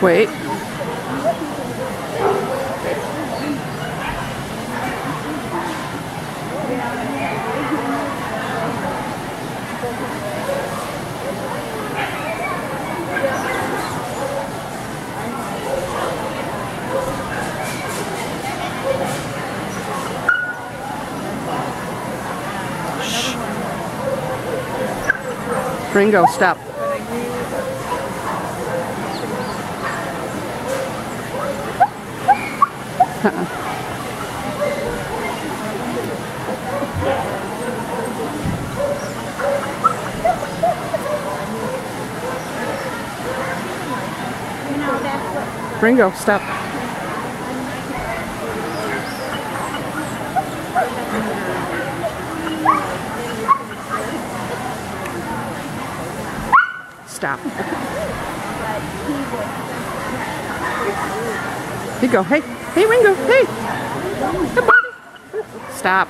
Wait. Ringo, stop. Ringo, stop. Stop. You go. Hey, hey, Ringo. Hey. Stop.